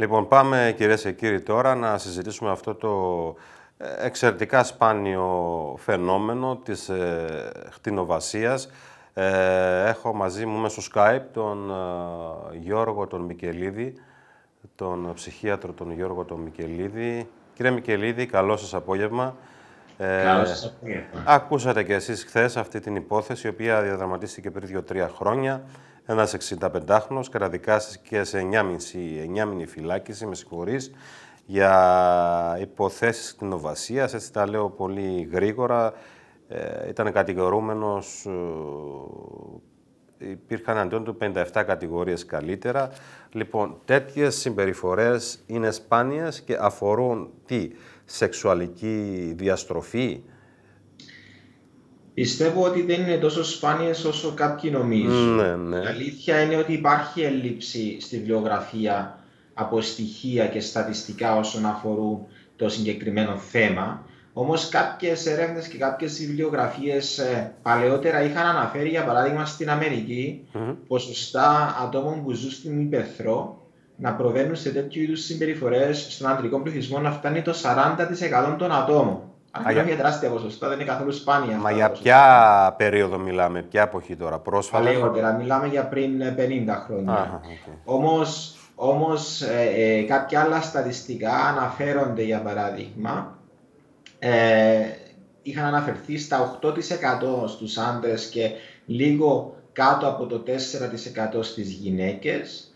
Λοιπόν, πάμε κυρίες και κύριοι τώρα να συζητήσουμε αυτό το ε, εξαιρετικά σπάνιο φαινόμενο της ε, χτινοβασίας. Ε, έχω μαζί μου μέσω Skype τον ε, Γιώργο τον Μικελίδη, τον ψυχίατρο τον Γιώργο τον Μικελίδη. Κύριε Μικελίδη, καλό σας απόγευμα. Ε, καλό σας απόγευμα. Ακούσατε και εσείς χθες αυτή την υπόθεση, η οποία διαδραματίστηκε πριν 2-3 χρόνια. Ένας 65χρονος καταδικάστηκε σε 9,5 μήνη φυλάκιση, με συγχωρείς, για υποθέσεις κτηνοβασίας, έτσι τα λέω πολύ γρήγορα. Ε, ήταν κατηγορούμενος, ε, υπήρχαν αντίον του 57 κατηγορίες καλύτερα. Λοιπόν, τέτοιες συμπεριφορές είναι σπάνιες και αφορούν τι, σεξουαλική διαστροφή, Πιστεύω ότι δεν είναι τόσο σπάνιες όσο κάποιοι νομίζουν. Ναι, ναι. Η αλήθεια είναι ότι υπάρχει έλλειψη στη βιβλιογραφία από στοιχεία και στατιστικά όσον αφορούν το συγκεκριμένο θέμα. Όμως κάποιες έρευνες και κάποιες βιβλιογραφίες ε, παλαιότερα είχαν αναφέρει, για παράδειγμα, στην Αμερική, mm-hmm. ποσοστά ατόμων που ζουν στην Υπεθρό να προβαίνουν σε τέτοιου είδους συμπεριφορές στον αντρικό πληθυσμό να φτάνει το 40% των ατόμων. Αν μιλάμε για τεράστια ποσοστά, δεν είναι καθόλου σπάνια. Μα για ποια περίοδο μιλάμε, ποια εποχή τώρα, πρόσφατα; Παλαιότερα, μιλάμε για πριν 50 χρόνια. Okay. Όμως, όμως ε, ε, κάποια άλλα στατιστικά αναφέρονται, για παράδειγμα, ε, είχαν αναφερθεί στα 8% στους άντρες και λίγο κάτω από το 4% στις γυναίκες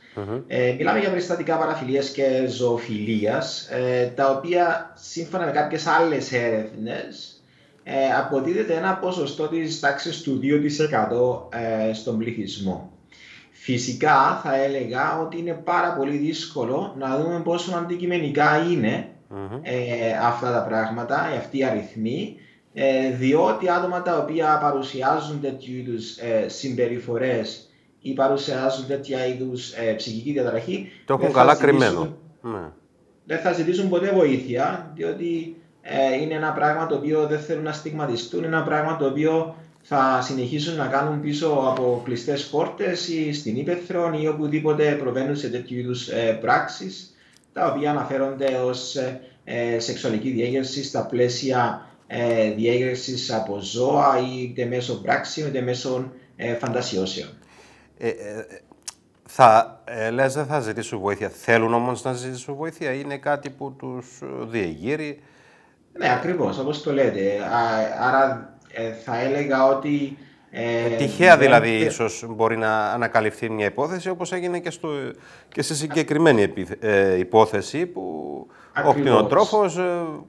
ε, μιλάμε για περιστατικά παραφιλίας και ζωοφιλίας, ε, τα οποία σύμφωνα με κάποιες άλλες έρευνες ε, αποδίδεται ένα ποσοστό της τάξης του 2% ε, στον πληθυσμό. Φυσικά θα έλεγα ότι είναι πάρα πολύ δύσκολο να δούμε πόσο αντικειμενικά αυτά τα πράγματα, αυτοί οι αριθμοί, διότι άτομα τα οποία παρουσιάζουν τέτοιου είδους συμπεριφορές ή παρουσιάζουν τέτοια είδους ε, ψυχική διαταραχή. Το έχουν καλά κρυμμένο. Ναι. Δεν θα ζητήσουν ποτέ βοήθεια, διότι ε, είναι ένα πράγμα το οποίο δεν θέλουν να στιγματιστούν, είναι ένα πράγμα το οποίο θα συνεχίσουν να κάνουν πίσω από κλειστές πόρτες ή στην ύπεθρο ή οπουδήποτε προβαίνουν σε τέτοιου είδους ε, πράξεις, τα οποία αναφέρονται ως ε, σεξουαλική διέγερση στα πλαίσια ε, διέγερσης από ζώα είτε μέσω πράξεων είτε μέσω ε, φαντασιώσεων. Ε, ε, θα ε, λες δεν θα ζητήσουν βοήθεια. Θέλουν όμως να ζητήσουν βοήθεια. Είναι κάτι που τους διεγείρει; Ναι, ακριβώς, όπως το λέτε. άρα ε, θα έλεγα ότι... Ε, Τυχαία δηλαδή δεν... ίσως μπορεί να ανακαλυφθεί μια υπόθεση όπως έγινε και, στο, και στη συγκεκριμένη υπόθεση που Ακριβώς. ο κτηνοτρόφος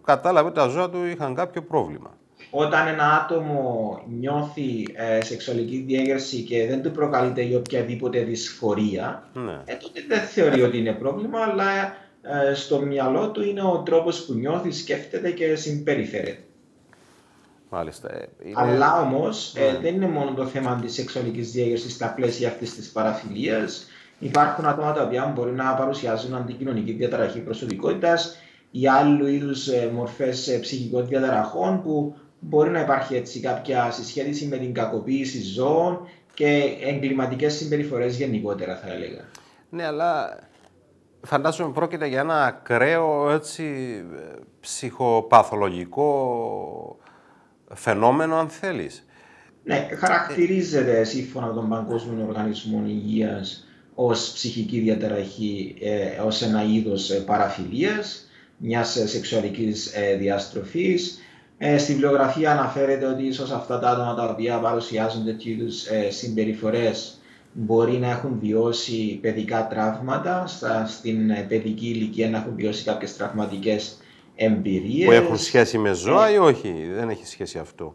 κατάλαβε ότι τα ζώα του είχαν κάποιο πρόβλημα όταν ένα άτομο νιώθει ε, σεξουαλική διέγερση και δεν του προκαλείται η οποιαδήποτε δυσφορία, ναι. ε, τότε δεν θεωρεί ότι είναι πρόβλημα, αλλά ε, στο μυαλό του είναι ο τρόπος που νιώθει, σκέφτεται και συμπεριφέρεται. Μάλιστα. Ε, είναι... Αλλά όμως ε, ναι. δεν είναι μόνο το θέμα της σεξουαλικής διέγερσης στα πλαίσια αυτής της παραφιλίας. Υπάρχουν άτομα τα οποία μπορεί να παρουσιάζουν αντικοινωνική διαταραχή προσωπικότητας ή άλλου είδους μορφές ψυχικών διαταραχών που μπορεί να υπάρχει έτσι κάποια συσχέτιση με την κακοποίηση ζώων και εγκληματικές συμπεριφορές γενικότερα θα έλεγα. Ναι, αλλά φαντάζομαι πρόκειται για ένα ακραίο έτσι, ψυχοπαθολογικό φαινόμενο αν θέλεις. Ναι, χαρακτηρίζεται σύμφωνα με τον Παγκόσμιο Οργανισμό Υγείας ως ψυχική διαταραχή, ε, ως ένα είδος ε, παραφιλίας, μιας ε, σεξουαλικής ε, διαστροφής, ε, στη βιβλιογραφία αναφέρεται ότι ίσως αυτά τα άτομα τα οποία παρουσιάζουν τέτοιου είδους ε, συμπεριφορές μπορεί να έχουν βιώσει παιδικά τραύματα, στα, στην ε, παιδική ηλικία να έχουν βιώσει κάποιες τραυματικές εμπειρίες. Που έχουν σχέση με ζώα ή όχι, δεν έχει σχέση αυτό.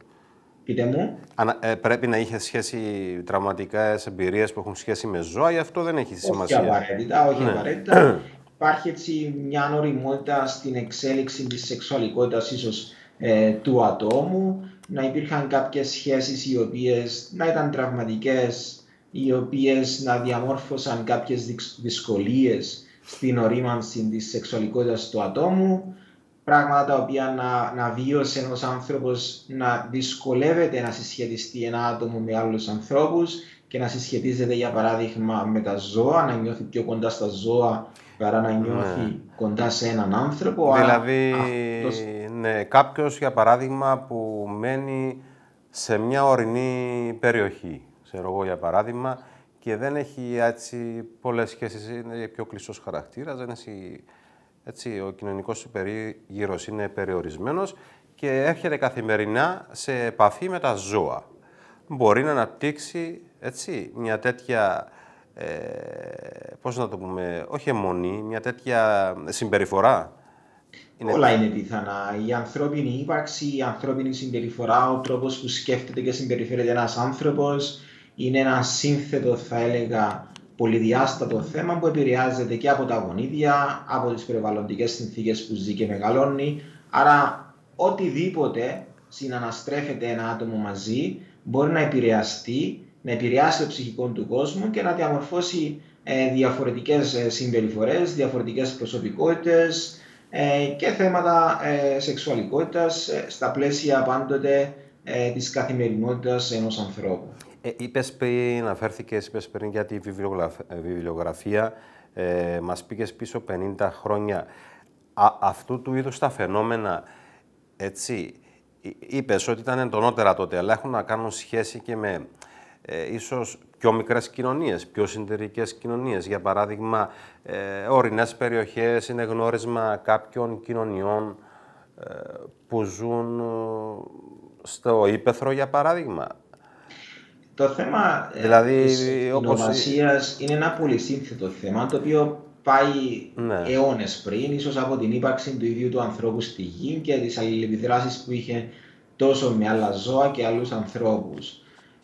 Πείτε μου. ε, πρέπει να είχε σχέση τραυματικές εμπειρίες που έχουν σχέση με ζώα ή αυτό δεν έχει σημασία; Όχι απαραίτητα, όχι ναι. απαραίτητα. Υπάρχει έτσι μια νοριμότητα στην εξέλιξη της σεξουαλικότητας ίσως ε, του ατόμου, να υπήρχαν κάποιες σχέσεις οι οποίες να ήταν τραυματικές, οι οποίες να διαμόρφωσαν κάποιες δυσκολίες στην ορίμανση της σεξουαλικότητας του ατόμου, πράγματα τα οποία να, να βίωσε ένας άνθρωπος να δυσκολεύεται να συσχετιστεί ένα άτομο με άλλους ανθρώπους και να συσχετίζεται για παράδειγμα με τα ζώα, να νιώθει πιο κοντά στα ζώα παρά να νιώθει ναι. κοντά σε έναν άνθρωπο. Δηλαδή, αυτός... ναι, κάποιος για παράδειγμα που μένει σε μια ορεινή περιοχή, ξέρω εγώ για παράδειγμα, και δεν έχει έτσι πολλές σχέσεις, είναι πιο κλειστός χαρακτήρας, δεν έχει, έτσι, ο κοινωνικός του περίγυρος είναι περιορισμένος και έρχεται καθημερινά σε επαφή με τα ζώα. Μπορεί να αναπτύξει έτσι, μια τέτοια, ε, πώς να το πούμε, όχι αιμονή, μια τέτοια συμπεριφορά. Είναι Όλα είναι πιθανά. Η ανθρώπινη ύπαρξη, η ανθρώπινη συμπεριφορά, ο τρόπος που σκέφτεται και συμπεριφέρεται ένας άνθρωπος, είναι ένα σύνθετο, θα έλεγα, πολυδιάστατο θέμα που επηρεάζεται και από τα γονίδια, από τις περιβαλλοντικές συνθήκες που ζει και μεγαλώνει. Άρα, οτιδήποτε συναναστρέφεται ένα άτομο μαζί μπορεί να επηρεαστεί, να επηρεάσει το ψυχικό του κόσμου και να διαμορφώσει ε, διαφορετικές ε, συμπεριφορές, διαφορετικές προσωπικότητες ε, και θέματα ε, σεξουαλικότητας ε, στα πλαίσια πάντοτε ε, της καθημερινότητας ενός ανθρώπου. Ε, είπες πριν, αναφέρθηκες, είπες πριν για τη βιβλιογραφία, ε, μας πήγες πίσω 50 χρόνια. Α, αυτού του είδους τα φαινόμενα, έτσι, είπες ότι ήταν εντονότερα τότε, αλλά έχουν να κάνουν σχέση και με ε, ίσως πιο μικρές κοινωνίες, πιο συντερικές κοινωνίες. Για παράδειγμα, ε, ορεινές περιοχές είναι γνώρισμα κάποιων κοινωνιών ε, που ζουν ε, στο Ήπεθρο, για παράδειγμα. Το θέμα ε, δηλαδή, της όπως... είναι ένα πολύ σύνθετο θέμα, το οποίο πάει ναι. αιώνες πριν, ίσως από την ύπαρξη του ίδιου του ανθρώπου στη γη και τις αλληλεπιδράσεις που είχε τόσο με άλλα ζώα και άλλους ανθρώπους.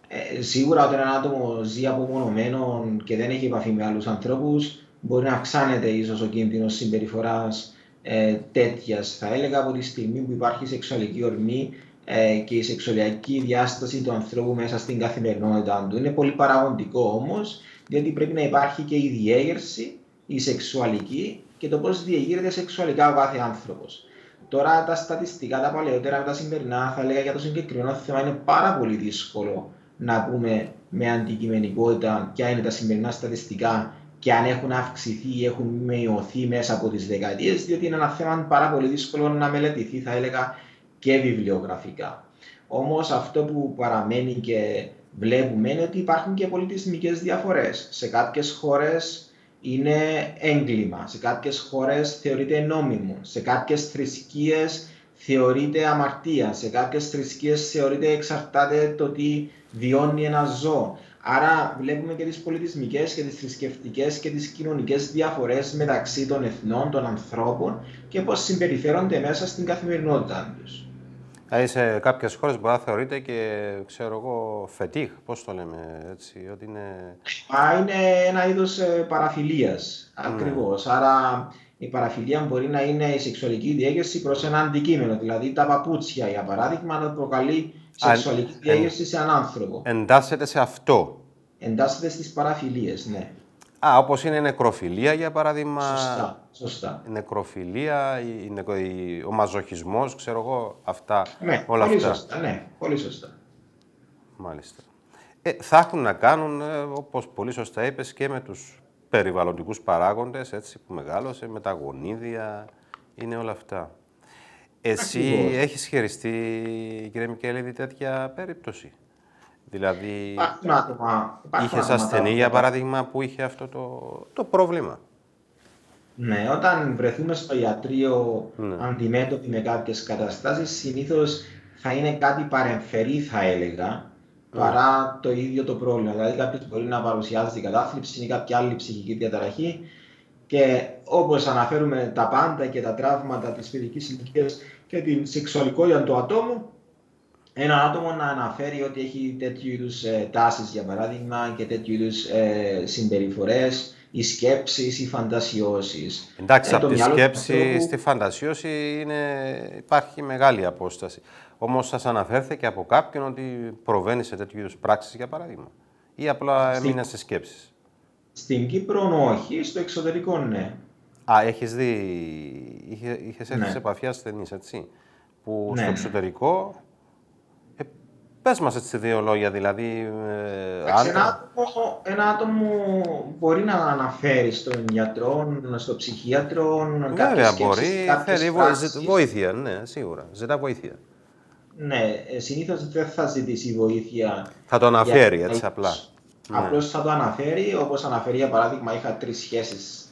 Ε, σίγουρα όταν ένα άτομο ζει απομονωμένο και δεν έχει επαφή με άλλους ανθρώπους, μπορεί να αυξάνεται ίσως ο κίνδυνος συμπεριφοράς ε, τέτοιας, θα έλεγα, από τη στιγμή που υπάρχει σεξουαλική ορμή ε, και η σεξουαλική διάσταση του ανθρώπου μέσα στην καθημερινότητά του. Είναι πολύ παραγωγικό όμως, διότι πρέπει να υπάρχει και η διέγερση, η σεξουαλική και το πώς διεγείρεται σεξουαλικά ο κάθε άνθρωπος. Τώρα τα στατιστικά, τα παλαιότερα με τα σημερινά, θα έλεγα για το συγκεκριμένο θέμα είναι πάρα πολύ δύσκολο να πούμε με αντικειμενικότητα ποια είναι τα σημερινά στατιστικά και αν έχουν αυξηθεί ή έχουν μειωθεί μέσα από τις δεκαετίες, διότι είναι ένα θέμα πάρα πολύ δύσκολο να μελετηθεί, θα έλεγα, και βιβλιογραφικά. Όμως αυτό που παραμένει και βλέπουμε είναι ότι υπάρχουν και πολιτισμικές διαφορές. Σε κάποιες χώρες είναι έγκλημα, σε κάποιες χώρες θεωρείται νόμιμο, σε κάποιες θρησκείες θεωρείται αμαρτία, σε κάποιες θρησκείες θεωρείται εξαρτάται το τι βιώνει ένα ζώο. Άρα βλέπουμε και τις πολιτισμικές και τις θρησκευτικές και τις κοινωνικές διαφορές μεταξύ των εθνών, των ανθρώπων και πώς συμπεριφέρονται μέσα στην καθημερινότητά τους. Δηλαδή σε κάποιες χώρες μπορεί να θεωρείται και, ξέρω εγώ, φετίχ, πώς το λέμε έτσι, ότι είναι... Α, είναι ένα είδος ε, παραφιλίας, mm. ακριβώς. Άρα η παραφιλία μπορεί να είναι η σεξουαλική διέγερση προς ένα αντικείμενο, δηλαδή τα παπούτσια, για παράδειγμα, να προκαλεί σεξουαλική διέγερση σε έναν άνθρωπο. Εντάσσεται σε αυτό. Εντάσσεται στις παραφιλίες, ναι. Α, όπως είναι η νεκροφιλία, για παράδειγμα. Σωστά, σωστά. Η νεκροφιλία, η, η, ο μαζοχισμός, ξέρω εγώ, αυτά, ναι, όλα πολύ αυτά. Σωστά, ναι, πολύ σωστά. Μάλιστα. Ε, θα έχουν να κάνουν, ε, όπως πολύ σωστά είπες, και με τους περιβαλλοντικούς παράγοντες, έτσι, που μεγάλωσε, με τα γονίδια, είναι όλα αυτά. Εσύ Ακριβώς. έχεις χειριστεί, κύριε Μικέληδη, τέτοια περίπτωση; Δηλαδή, υπάρχουν άτομα. Είχε ασθενή, για παράδειγμα, που είχε αυτό το, το πρόβλημα; Ναι, όταν βρεθούμε στο ιατρείο ναι. αντιμέτωποι με κάποιες καταστάσεις, συνήθως θα είναι κάτι παρεμφερή, θα έλεγα, ναι. παρά το ίδιο το πρόβλημα. Δηλαδή, κάποιος μπορεί να παρουσιάζει κατάθλιψη ή κάποια άλλη ψυχική διαταραχή και όπως αναφέρουμε τα πάντα και τα τραύματα της παιδικής ηλικίας και την σεξουαλικότητα του ατόμου, ένα άτομο να αναφέρει ότι έχει τέτοιου είδους ε, τάσεις, για παράδειγμα, και τέτοιου είδους ε, συμπεριφορές, οι σκέψεις, οι φαντασιώσεις. Εντάξει, ε, από τη σκέψη ανθρώπου... στη φαντασιώση είναι... υπάρχει μεγάλη απόσταση. Όμως, σας αναφέρθηκε από κάποιον ότι προβαίνει σε τέτοιου είδους πράξεις, για παράδειγμα, ή απλά Στην... έμεινε σε σκέψεις. Στην Κύπρο, όχι, στο εξωτερικό, ναι. Α, έχεις δει. Είχε έρθει ναι. σε επαφή ασθενή, έτσι. Που ναι, στο ναι. εξωτερικό πες μας έτσι δύο λόγια, δηλαδή... Ε, ένα, άτομο, ένα άτομο μπορεί να αναφέρει στον γιατρό, στον ψυχίατρο, Βέβαια μπορεί, θέλει βοήθεια, ναι, σίγουρα, ζητά βοήθεια. Ναι, ε, συνήθως δεν θα ζητήσει βοήθεια. Θα το αναφέρει έτσι απλά. Απλώς ναι. θα το αναφέρει, όπως αναφέρει για παράδειγμα, είχα τρεις σχέσεις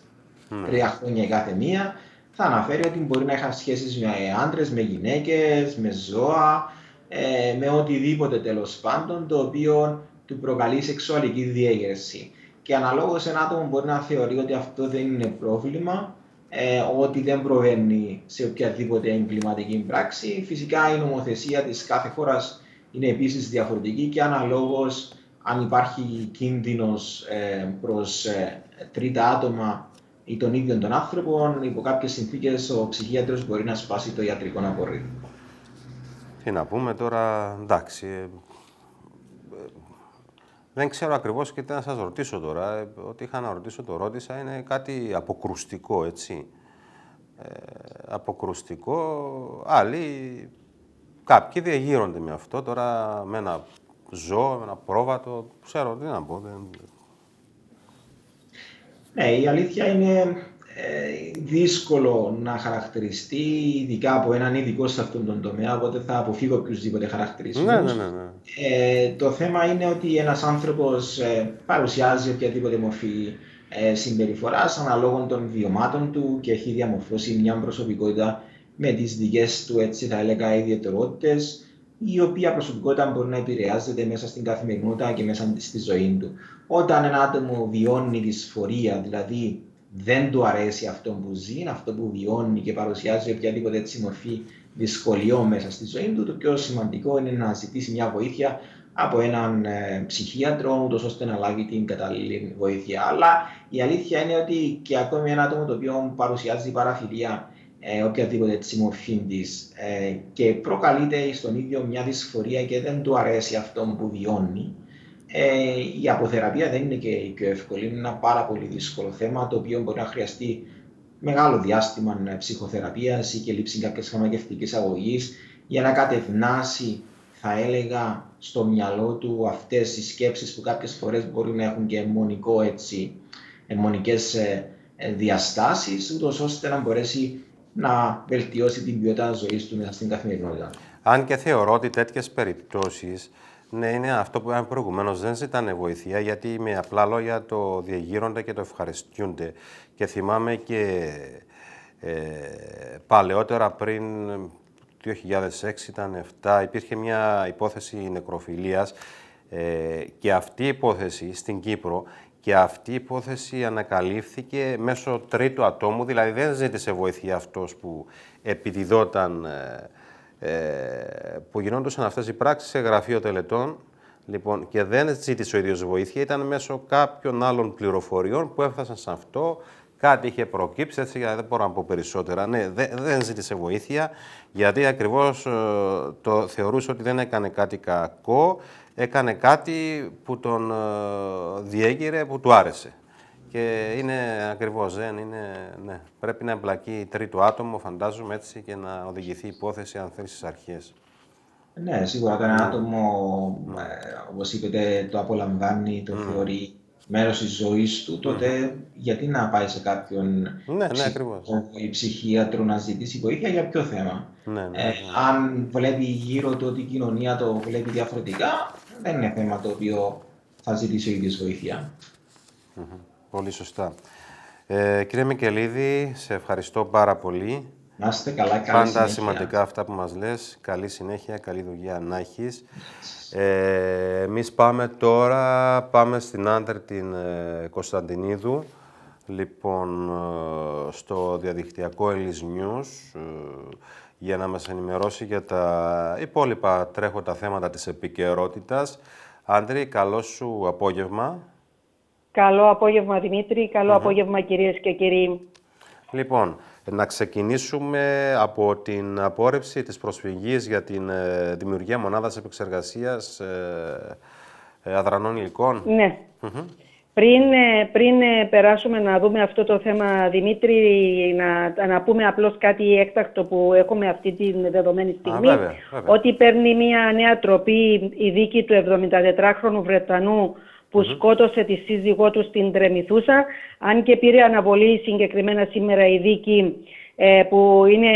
ναι. τρία χρόνια κάθε μία. Θα αναφέρει ότι μπορεί να είχα σχέσεις με άντρες, με γυναίκες, με ζώα, ε, με οτιδήποτε τέλος πάντων το οποίο του προκαλεί σεξουαλική διέγερση. Και αναλόγως ένα άτομο μπορεί να θεωρεί ότι αυτό δεν είναι πρόβλημα, ε, ότι δεν προβαίνει σε οποιαδήποτε εγκληματική πράξη. Φυσικά η νομοθεσία της κάθε χώρας είναι επίσης διαφορετική και αναλόγως αν υπάρχει κίνδυνος ε, προς ε, τρίτα άτομα ή τον ίδιο τον άνθρωπο, υπό κάποιες συνθήκες ο ψυχίατρος μπορεί να σπάσει το ιατρικό απορρίτημα. Τι να πούμε τώρα, εντάξει, δεν ξέρω ακριβώς και τι να σας ρωτήσω τώρα. Ε, ό,τι είχα να ρωτήσω το ρώτησα είναι κάτι αποκρουστικό, έτσι. Ε, αποκρουστικό. Άλλοι, κάποιοι διαγείρονται με αυτό. Τώρα με ένα ζώο, με ένα πρόβατο, ξέρω τι να πω. Ναι, η αλήθεια είναι ε, δύσκολο να χαρακτηριστεί, ειδικά από έναν ειδικό σε αυτόν τον τομέα, οπότε θα αποφύγω οποιουσδήποτε χαρακτηρισμούς. Ναι, ναι, ναι, ναι. Ε, το θέμα είναι ότι ένας άνθρωπος ε, παρουσιάζει οποιαδήποτε μορφή ε, συμπεριφοράς αναλόγω των βιωμάτων του και έχει διαμορφώσει μια προσωπικότητα με τις δικές του, έτσι θα έλεγα, ιδιαιτερότητες, η οποία προσωπικότητα μπορεί να επηρεάζεται μέσα στην καθημερινότητα και μέσα στη ζωή του. Όταν ένα άτομο βιώνει δυσφορία, δηλαδή δεν του αρέσει αυτό που ζει, αυτό που βιώνει και παρουσιάζει οποιαδήποτε έτσι μορφή δυσκολιών μέσα στη ζωή του, το πιο σημαντικό είναι να ζητήσει μια βοήθεια από έναν ε, ψυχίατρο, ούτως ώστε να λάβει την κατάλληλη βοήθεια. Αλλά η αλήθεια είναι ότι και ακόμη ένα άτομο το οποίο παρουσιάζει παραφιλία, ε, οποιαδήποτε έτσι μορφή της, ε, και προκαλείται στον ίδιο μια δυσφορία και δεν του αρέσει αυτό που βιώνει, ε, η αποθεραπεία δεν είναι και η πιο εύκολη. Είναι ένα πάρα πολύ δύσκολο θέμα το οποίο μπορεί να χρειαστεί μεγάλο διάστημα ψυχοθεραπείας ή και λήψη κάποιας φαρμακευτικής αγωγής για να κατευνάσει, θα έλεγα, στο μυαλό του αυτές οι σκέψεις που κάποιες φορές μπορεί να έχουν και αιμονικό έτσι, αιμονικές ε, ε, διαστάσεις, ούτως ώστε να μπορέσει να βελτιώσει την ποιότητα ζωής του μέσα στην καθημερινότητα. Αν και θεωρώ ότι τέτοιες περιπτώσεις ναι, είναι αυτό που είπαμε προηγουμένως. Δεν ζητάνε βοήθεια γιατί με απλά λόγια το διαγείρονται και το ευχαριστούνται. Και θυμάμαι και ε, παλαιότερα πριν 2006 ήταν 7, υπήρχε μια υπόθεση νεκροφιλίας ε, και αυτή η υπόθεση στην Κύπρο και αυτή η υπόθεση ανακαλύφθηκε μέσω τρίτου ατόμου, δηλαδή δεν ζήτησε βοήθεια αυτός που επιδιδόταν ε, ε, που γινόντουσαν αυτές οι πράξεις σε γραφείο τελετών. Λοιπόν, και δεν ζήτησε ο ίδιος βοήθεια, ήταν μέσω κάποιων άλλων πληροφοριών που έφτασαν σε αυτό, κάτι είχε προκύψει, έτσι δεν μπορώ να πω περισσότερα. Ναι, δεν, δεν ζήτησε βοήθεια, γιατί ακριβώς ε, το θεωρούσε ότι δεν έκανε κάτι κακό, έκανε κάτι που τον ε, διέγειρε, που του άρεσε. Και είναι ακριβώς, δεν είναι. Ναι. Πρέπει να εμπλακεί τρίτο άτομο, φαντάζομαι έτσι, και να οδηγηθεί η υπόθεση αν θέλει στις αρχές. Ναι, σίγουρα όταν ένα άτομο, ναι. ε, όπως είπετε, το απολαμβάνει, το mm. θεωρεί μέρος της ζωής του, τότε γιατί να πάει σε κάποιον ναι, ναι, ή ψυχίατρο να ζητήσει βοήθεια για ποιο θέμα; Ναι, ναι, ε, αν βλέπει γύρω του ότι η κοινωνία το βλέπει διαφορετικά, δεν είναι θέμα το οποίο θα ζητήσει ο ίδιος βοήθεια. Πολύ σωστά. Ε, κύριε Μικελίδη, σε ευχαριστώ πάρα πολύ. Να είστε καλά, καλή Πάντα συνέχεια. σημαντικά αυτά που μας λες. Καλή συνέχεια, καλή δουλειά να έχεις. Ε, εμείς πάμε τώρα, πάμε στην άντρη την ε, Κωνσταντινίδου. Λοιπόν, ε, στο διαδικτυακό Ellis News ε, για να μας ενημερώσει για τα υπόλοιπα τρέχοντα θέματα της επικαιρότητας. Άντρη, καλό σου απόγευμα. Καλό απόγευμα Δημήτρη, καλό απόγευμα κυρίες και κύριοι. Λοιπόν, να ξεκινήσουμε από την απόρρεψη της προσφυγής για την ε, δημιουργία μονάδας επεξεργασίας ε, ε, αδρανών υλικών. Ναι. Πριν, ε, πριν ε, περάσουμε να δούμε αυτό το θέμα, Δημήτρη, να, να πούμε απλώς κάτι έκτακτο που έχουμε αυτή τη δεδομένη στιγμή, ότι παίρνει μια νέα τροπή η δίκη του 74χρονου Βρετανού που σκότωσε τη σύζυγό του στην Τρεμηθούσα, αν και πήρε αναβολή συγκεκριμένα σήμερα η δίκη ε, που, είναι,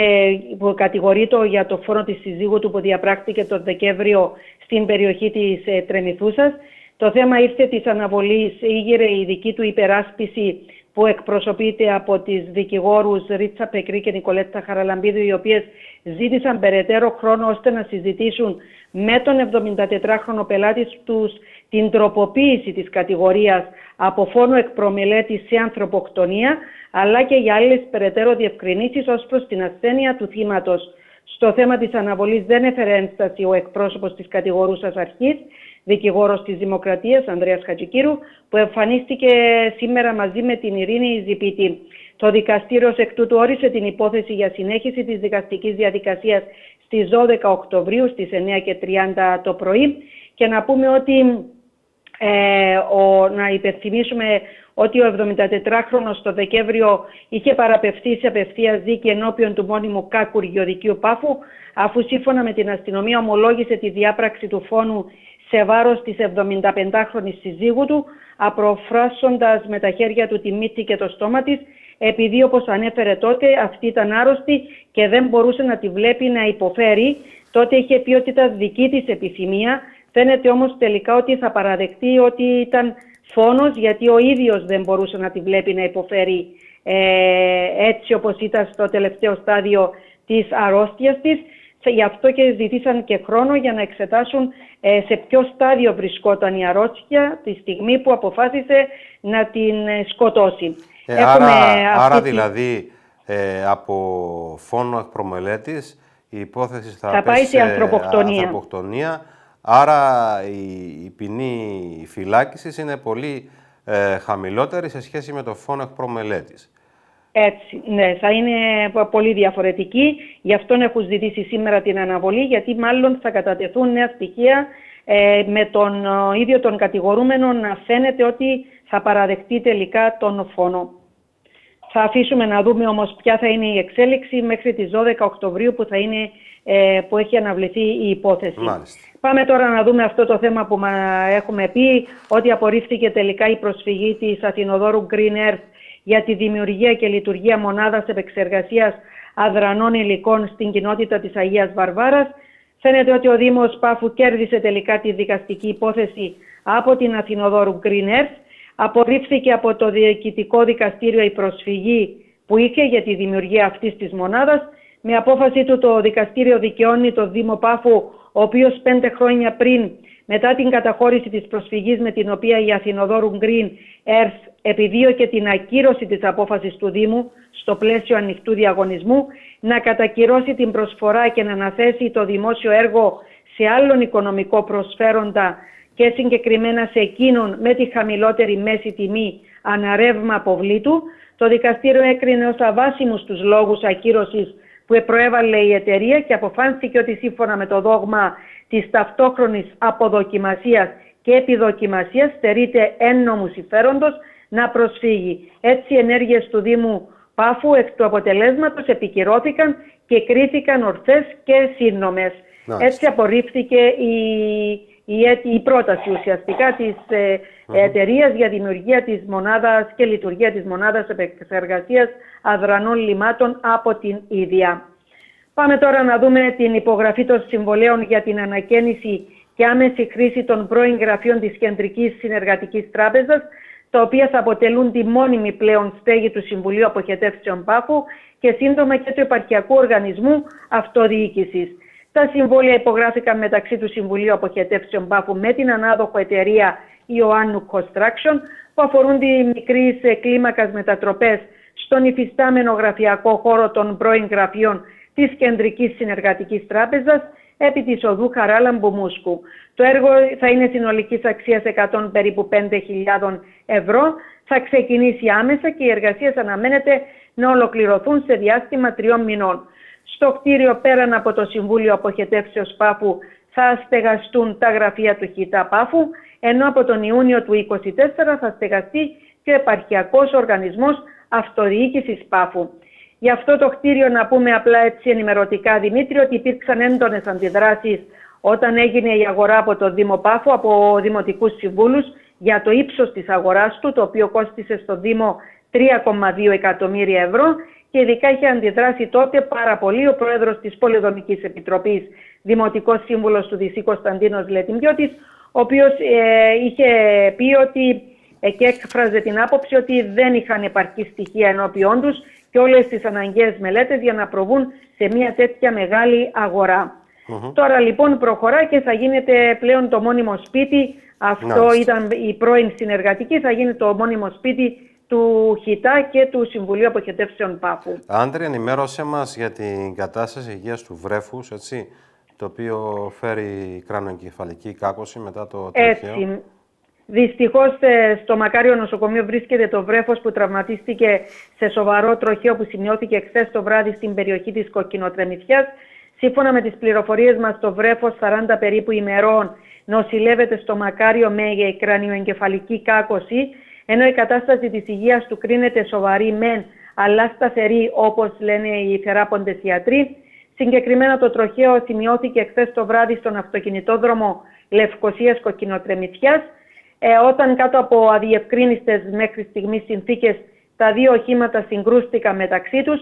που κατηγορείται για το φόνο της σύζυγου του που διαπράχτηκε τον Δεκέμβριο στην περιοχή της ε, Τρεμηθούσας. Το θέμα ήρθε της αναβολής, ήγερε η δική του υπεράσπιση που εκπροσωπείται από τις δικηγόρους Ρίτσα Πεκρή και Νικολέτα Χαραλαμπίδου, οι οποίες ζήτησαν περαιτέρω χρόνο ώστε να συζητήσουν με τον 74χρονο πελάτη τους την τροποποίηση της κατηγορίας από φόνο εκπρομελέτη σε ανθρωποκτονία, αλλά και για άλλες περαιτέρω διευκρινήσεις ως προς την ασθένεια του θύματος. Στο θέμα της αναβολής δεν έφερε ένσταση ο εκπρόσωπος της κατηγορούσας αρχής, δικηγόρος της Δημοκρατίας, Ανδρέας Χατζικύρου, που εμφανίστηκε σήμερα μαζί με την Ειρήνη Ζηπίτη. Το δικαστήριο εκ τούτου όρισε την υπόθεση για συνέχιση της δικαστικής διαδικασίας στις 12 Οκτωβρίου στις 9.30 το πρωί και να πούμε ότι ε, ο, να υπενθυμίσουμε ότι ο 74χρονος το Δεκέμβριο είχε παραπευθεί σε απευθείας δίκη ενώπιον του μόνιμου κάκου Δικείου Πάφου, αφού σύμφωνα με την αστυνομία ομολόγησε τη διάπραξη του φόνου σε βάρος της 75χρονης συζύγου του, απροφράσσοντας με τα χέρια του τη μύτη και το στόμα της, επειδή όπως ανέφερε τότε αυτή ήταν άρρωστη και δεν μπορούσε να τη βλέπει να υποφέρει, τότε είχε πει ότι ήταν δική της επιθυμία Φαίνεται όμως τελικά ότι θα παραδεχτεί ότι ήταν φόνος γιατί ο ίδιος δεν μπορούσε να τη βλέπει να υποφέρει ε, έτσι όπως ήταν στο τελευταίο στάδιο της αρρώστιας της. Γι' αυτό και ζητήσαν και χρόνο για να εξετάσουν ε, σε ποιο στάδιο βρισκόταν η αρρώστια τη στιγμή που αποφάσισε να την ε, σκοτώσει. Ε, άρα, άρα δηλαδή από φόνο εκπρομελέτης η υπόθεση θα, θα πάει σε ανθρωποκτονία Άρα η, η ποινή φυλάκισης είναι πολύ ε, χαμηλότερη σε σχέση με το φόνο εκπρομελέτης. Έτσι, ναι, θα είναι πολύ διαφορετική. Γι' αυτό έχουν ζητήσει σήμερα την αναβολή, γιατί μάλλον θα κατατεθούν νέα στοιχεία ε, με τον ίδιο τον κατηγορούμενο να φαίνεται ότι θα παραδεχτεί τελικά τον φόνο. Θα αφήσουμε να δούμε όμως ποια θα είναι η εξέλιξη μέχρι τις 12 Οκτωβρίου που, θα είναι, ε, που έχει αναβληθεί η υπόθεση. Πάμε τώρα να δούμε αυτό το θέμα που έχουμε πει, ότι απορρίφθηκε τελικά η προσφυγή της Αθηνοδόρου Green Earth για τη δημιουργία και λειτουργία μονάδας επεξεργασίας αδρανών υλικών στην κοινότητα της Αγίας Βαρβάρας. Φαίνεται ότι ο Δήμος Πάφου κέρδισε τελικά τη δικαστική υπόθεση από την Αθηνοδόρου Green Earth. Απορρίφθηκε από το Διοικητικό Δικαστήριο η προσφυγή που είχε για τη δημιουργία αυτής της μονάδας. Με απόφαση του το δικαστήριο δικαιώνει το Δήμο Πάφου ο οποίος πέντε χρόνια πριν, μετά την καταχώρηση της προσφυγής με την οποία η Αθηνοδόρου Γκριν Earth επιδίωκε την ακύρωση της απόφασης του Δήμου στο πλαίσιο ανοιχτού διαγωνισμού, να κατακυρώσει την προσφορά και να αναθέσει το δημόσιο έργο σε άλλον οικονομικό προσφέροντα και συγκεκριμένα σε εκείνον με τη χαμηλότερη μέση τιμή αναρρεύμα αποβλήτου, το δικαστήριο έκρινε ως αβάσιμους τους λόγους ακύρωσης που προέβαλε η εταιρεία και αποφάνθηκε ότι σύμφωνα με το δόγμα της ταυτόχρονης αποδοκιμασίας και επιδοκιμασίας στερείται έννομου συμφέροντος να προσφύγει. Έτσι οι ενέργειες του Δήμου Πάφου εκ του αποτελέσματος επικυρώθηκαν και κρίθηκαν ορθές και σύνομες. Έτσι απορρίφθηκε η, η, η πρόταση ουσιαστικά της ε, εταιρείας για δημιουργία της μονάδας και λειτουργία της μονάδας επεξεργασίας αδρανών λιμάτων από την ίδια. Πάμε τώρα να δούμε την υπογραφή των συμβολέων για την ανακαίνιση και άμεση χρήση των πρώην γραφείων της Κεντρικής Συνεργατικής Τράπεζας, τα οποία θα αποτελούν τη μόνιμη πλέον στέγη του Συμβουλίου Αποχετεύσεων Πάφου και σύντομα και του Επαρχιακού Οργανισμού Αυτοδιοίκησης. Τα συμβόλαια υπογράφηκαν μεταξύ του Συμβουλίου Αποχετεύσεων Πάφου με την ανάδοχο εταιρεία Ιωάννου Construction, που αφορούν τη μικρής κλίμακας μετατροπές στον υφιστάμενο γραφειακό χώρο των πρώην γραφείων της Κεντρικής Συνεργατικής Τράπεζας επί της οδού Χαράλαμπου Μούσκου. Το έργο θα είναι συνολικής αξίας 100 περίπου 5.000 ευρώ. Θα ξεκινήσει άμεσα και οι εργασίες αναμένεται να ολοκληρωθούν σε διάστημα τριών μηνών. Στο κτίριο πέραν από το Συμβούλιο Αποχετεύσεως Πάφου θα στεγαστούν τα γραφεία του ΧΙΤΑ Πάφου, ενώ από τον Ιούνιο του 2024 θα στεγαστεί και ο επαρχιακός οργανισμός αυτοδιοίκησης Πάφου. Γι' αυτό το κτίριο να πούμε απλά έτσι ενημερωτικά Δημήτρη ότι υπήρξαν έντονες αντιδράσεις όταν έγινε η αγορά από το Δήμο Πάφου από δημοτικούς συμβούλους για το ύψος της αγοράς του, το οποίο κόστισε στο Δήμο 3,2 εκατομμύρια ευρώ και ειδικά είχε αντιδράσει τότε πάρα πολύ ο πρόεδρος της Πολυδομικής Επιτροπής, Δημοτικός Σύμβουλος του Δυσί Κωνσταντίνος Λετιμπιώτης, ο οποίος ε, είχε πει ότι ε, και έκφραζε την άποψη ότι δεν είχαν επαρκή στοιχεία ενώπιόν τους και όλες τις αναγκαίες μελέτες για να προβούν σε μια τέτοια μεγάλη Τώρα λοιπόν προχωρά και θα γίνεται πλέον το μόνιμο σπίτι. Αυτό ήταν η πρώην συνεργατική, θα γίνει το μόνιμο σπίτι του ΧΙΤΑ και του Συμβουλίου Αποχετεύσεων Πάφου. Άντρη, ενημέρωσε μας για την κατάσταση υγείας του βρέφους, έτσι, το οποίο φέρει κράνογκεφαλική κάκωση μετά το τροχαίο. Έτσι. Δυστυχώς ε, στο Μακάριο νοσοκομείο βρίσκεται το βρέφος που τραυματίστηκε σε σοβαρό τροχαίο που σημειώθηκε χθες το βράδυ στην περιοχή της Κοκκινοτρεμιθιάς. Σύμφωνα με τις πληροφορίες μας, το βρέφος 40 περίπου ημερών νοσηλεύεται στο Μακάριο με κρανιοεγκεφαλική κάκωση, ενώ η κατάσταση της υγείας του κρίνεται σοβαρή μεν, αλλά σταθερή όπως λένε οι θεράποντες ιατροί. Συγκεκριμένα το τροχαίο σημειώθηκε χθες το βράδυ στον αυτοκινητόδρομο Λευκοσίας Κοκκινοτρεμιθιάς ε, όταν κάτω από αδιευκρίνιστες μέχρι στιγμής συνθήκες τα δύο οχήματα συγκρούστηκαν μεταξύ τους.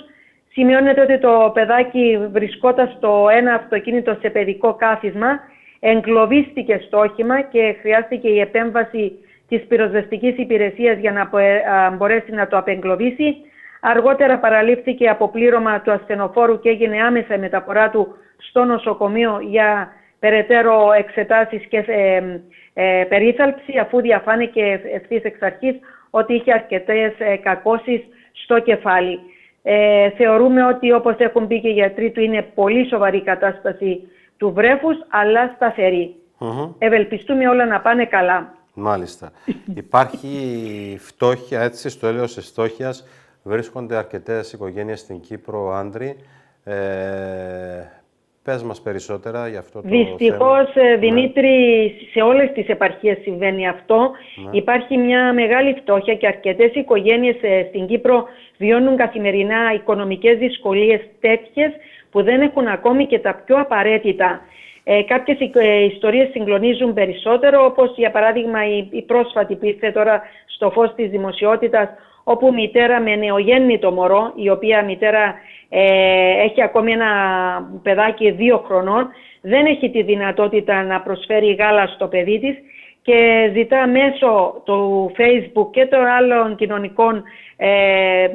Σημειώνεται ότι το παιδάκι βρισκόταν στο ένα αυτοκίνητο σε παιδικό κάθισμα, εγκλωβίστηκε στο όχημα και χρειάστηκε η επέμβαση της πυροσβεστικής υπηρεσίας για να μπορέσει να το απεγκλωβίσει. Αργότερα παραλήφθηκε από πλήρωμα του ασθενοφόρου και έγινε άμεσα η μεταφορά του στο νοσοκομείο για περαιτέρω εξετάσεις και ε, ε, περίθαλψη αφού διαφάνηκε ευθύς εξ αρχής ότι είχε αρκετές ε, κακώσεις στο κεφάλι. Ε, θεωρούμε ότι όπως έχουν πει και οι γιατροί του είναι πολύ σοβαρή κατάσταση του βρέφους αλλά σταθερή. Ευελπιστούμε όλα να πάνε καλά. Μάλιστα. Υπάρχει φτώχεια, έτσι, στο έλεος της φτώχειας βρίσκονται αρκετές οικογένειες στην Κύπρο, άντροι. Ε, Πες μας περισσότερα για αυτό το Δυστυχώς, θέμα. Ε, Δημήτρη, ναι. σε όλες τις επαρχίες συμβαίνει αυτό. Ναι. Υπάρχει μια μεγάλη φτώχεια και αρκετές οικογένειες ε, στην Κύπρο βιώνουν καθημερινά οικονομικές δυσκολίες τέτοιες που δεν έχουν ακόμη και τα πιο απαραίτητα. Ε, κάποιες ε, ιστορίες συγκλονίζουν περισσότερο, όπως για παράδειγμα η, η πρόσφατη που ήρθε τώρα στο φως της δημοσιότητας, όπου μητέρα με νεογέννητο μωρό, η οποία μητέρα ε, έχει ακόμη ένα παιδάκι δύο χρονών, δεν έχει τη δυνατότητα να προσφέρει γάλα στο παιδί της και ζητά μέσω του Facebook και των άλλων κοινωνικών ε,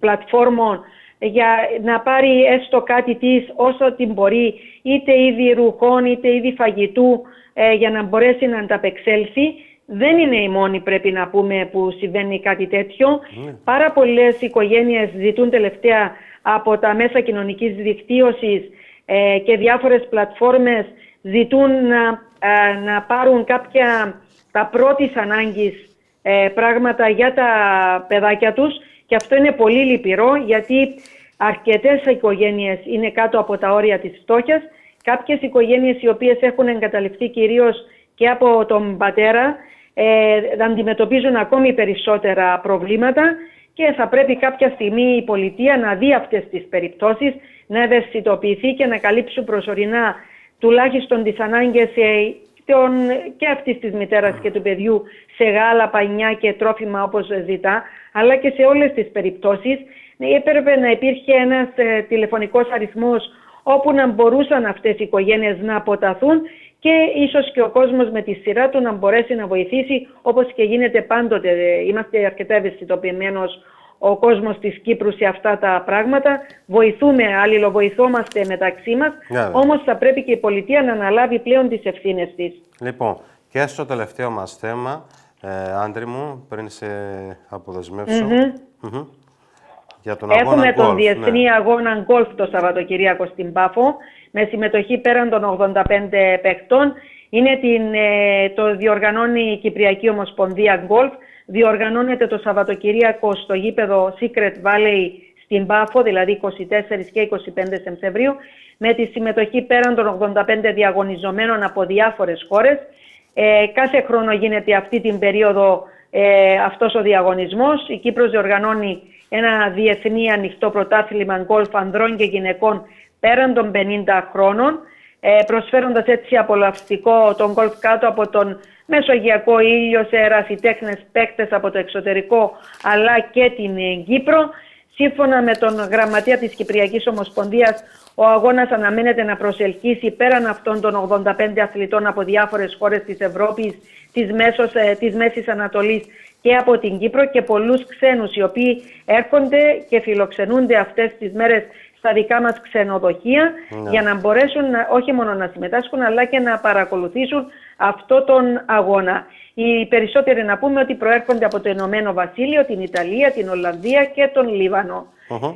πλατφόρμων για να πάρει έστω κάτι της όσο την μπορεί, είτε είδη ρουχών είτε είδη φαγητού, ε, για να μπορέσει να ανταπεξέλθει δεν είναι η μόνη πρέπει να πούμε που συμβαίνει κάτι τέτοιο. Ναι. Πάρα πολλές οικογένειες ζητούν τελευταία από τα μέσα κοινωνικής δικτύωσης ε, και διάφορες πλατφόρμες ζητούν να, ε, να πάρουν κάποια τα πρώτης ανάγκης ε, πράγματα για τα παιδάκια τους και αυτό είναι πολύ λυπηρό γιατί αρκετές οικογένειες είναι κάτω από τα όρια της φτώχειας. Κάποιες οικογένειες οι οποίες έχουν εγκαταλειφθεί κυρίως και από τον πατέρα ε, αντιμετωπίζουν ακόμη περισσότερα προβλήματα και θα πρέπει κάποια στιγμή η πολιτεία να δει αυτές τις περιπτώσεις, να ευαισθητοποιηθεί και να καλύψει προσωρινά τουλάχιστον τις ανάγκες ε, και αυτής της μητέρας και του παιδιού σε γάλα, πανιά και τρόφιμα όπως ζητά, αλλά και σε όλες τις περιπτώσεις. Έπρεπε να υπήρχε ένας ε, τηλεφωνικός αριθμός όπου να μπορούσαν αυτές οι οικογένειες να αποταθούν και ίσως και ο κόσμος με τη σειρά του να μπορέσει να βοηθήσει όπως και γίνεται πάντοτε. Είμαστε αρκετά ευαισθητοποιημένος ο κόσμος της Κύπρου σε αυτά τα πράγματα. Βοηθούμε, αλληλοβοηθόμαστε μεταξύ μας, yeah, όμως θα πρέπει και η πολιτεία να αναλάβει πλέον τις ευθύνες της. Λοιπόν, και στο τελευταίο μας θέμα, ε, Άντρη μου, πριν σε αποδεσμευσω Για τον Έχουμε τον Διεθνή ναι. Αγώνα Γκολφ το Σαββατοκυριακό στην Πάφο με συμμετοχή πέραν των 85 παιχτών. Είναι την, ε, το διοργανώνει η Κυπριακή Ομοσπονδία Γκολφ. Διοργανώνεται το Σαββατοκυριακό στο γήπεδο Secret Valley στην Πάφο, δηλαδή 24 και 25 Σεπτεμβρίου, με τη συμμετοχή πέραν των 85 διαγωνιζομένων από διάφορες χώρες. Ε, κάθε χρόνο γίνεται αυτή την περίοδο ε, αυτός ο διαγωνισμός. Η Κύπρος διοργανώνει ένα διεθνή ανοιχτό πρωτάθλημα γκολφ ανδρών και γυναικών πέραν των 50 χρόνων, ε, προσφέροντας έτσι απολαυστικό τον γκολφ κάτω από τον μεσογειακό ήλιο σε ερασιτέχνες παίκτες από το εξωτερικό αλλά και την Κύπρο. Σύμφωνα με τον γραμματεία της Κυπριακής Ομοσπονδίας, ο αγώνας αναμένεται να προσελκύσει πέραν αυτών των 85 αθλητών από διάφορες χώρες της Ευρώπης, της, Μέσος, ε, της Μέσης Ανατολής και από την Κύπρο και πολλούς ξένους οι οποίοι έρχονται και φιλοξενούνται αυτές τις μέρες στα δικά μας ξενοδοχεία ναι. για να μπορέσουν όχι μόνο να συμμετάσχουν αλλά και να παρακολουθήσουν αυτό τον αγώνα. Οι περισσότεροι να πούμε ότι προέρχονται από το Ηνωμένο Βασίλειο, την Ιταλία, την Ολλανδία και τον λιβανο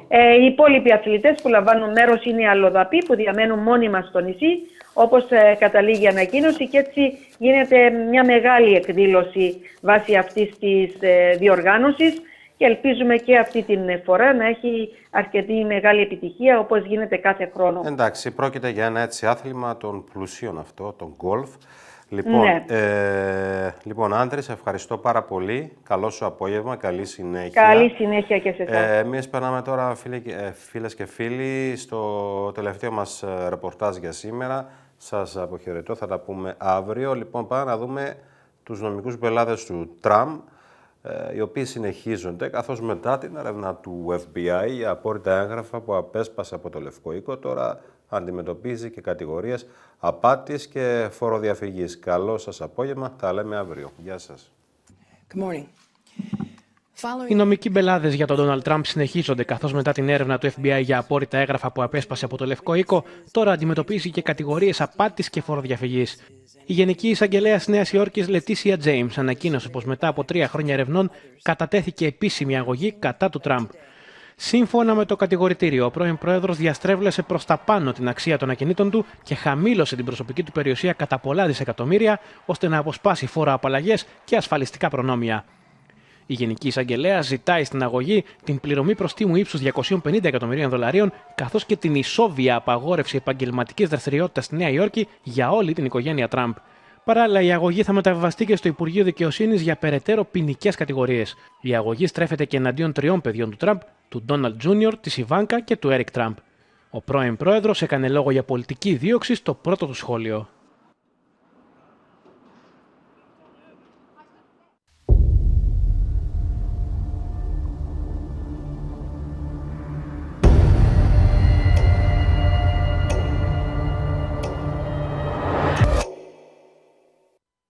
Ε, οι υπόλοιποι αθλητές που λαμβάνουν μέρος είναι οι αλλοδαποί που διαμένουν μόνιμα στο νησί, όπως ε, καταλήγει η ανακοίνωση και έτσι γίνεται μια μεγάλη εκδήλωση βάσει αυτής της ε, διοργάνωσης και ελπίζουμε και αυτή την φορά να έχει αρκετή μεγάλη επιτυχία όπως γίνεται κάθε χρόνο. Εντάξει, πρόκειται για ένα έτσι άθλημα των πλουσίων αυτό, τον γκολφ. Λοιπόν, ναι. ε, λοιπόν Άντρη, ευχαριστώ πάρα πολύ. Καλό σου απόγευμα, καλή συνέχεια. Καλή συνέχεια και σε εσάς. Ε, εμείς περνάμε τώρα, φίλε, ε, φίλες και φίλοι, στο τελευταίο μας ε, ρεπορτάζ για σήμερα. Σας αποχαιρετώ, θα τα πούμε αύριο. Λοιπόν, πάμε να δούμε τους νομικούς πελάτες του Τραμ, ε, οι οποίοι συνεχίζονται, καθώς μετά την έρευνα του FBI, η απόρριτα έγγραφα που απέσπασε από το Λευκό Οίκο, τώρα αντιμετωπίζει και κατηγορίες απάτης και φοροδιαφυγής. Καλό σας απόγευμα, τα λέμε αύριο. Γεια σας. Good morning. Οι νομικοί μπελάδες για τον Ντόναλτ Τραμπ συνεχίζονται, καθώς μετά την έρευνα του FBI για απόρριτα έγγραφα που απέσπασε από το Λευκό Οίκο, τώρα αντιμετωπίζει και κατηγορίες απάτης και φοροδιαφυγής. Η Γενική Εισαγγελέα Νέας Υόρκης Λετήσια Τζέιμς ανακοίνωσε πως μετά από τρία χρόνια ερευνών κατατέθηκε επίσημη αγωγή κατά του Τραμπ. Σύμφωνα με το κατηγορητήριο, ο πρώην πρόεδρος διαστρέβλεσε προς τα πάνω την αξία των ακινήτων του και χαμήλωσε την προσωπική του περιουσία κατά πολλά δισεκατομμύρια, ώστε να αποσπάσει φόρα απαλλαγέ και ασφαλιστικά προνόμια. Η Γενική Εισαγγελέα ζητάει στην αγωγή την πληρωμή προστίμου ύψους 250 εκατομμυρίων δολαρίων, καθώς και την ισόβια απαγόρευση επαγγελματικής δραστηριότητας στη Νέα Υόρκη για όλη την οικογένεια Τραμπ. Παράλληλα, η αγωγή θα μεταβιβαστεί και στο Υπουργείο Δικαιοσύνης για περαιτέρω ποινικές κατηγορίες. Η αγωγή στρέφεται και εναντίον τριών παιδιών του Τραμπ, του Ντόναλτ Τζούνιορ, της Ιβάνκα και του Έρικ Τραμπ. Ο πρώην πρόεδρος έκανε λόγο για πολιτική δίωξη στο πρώτο του σχόλιο.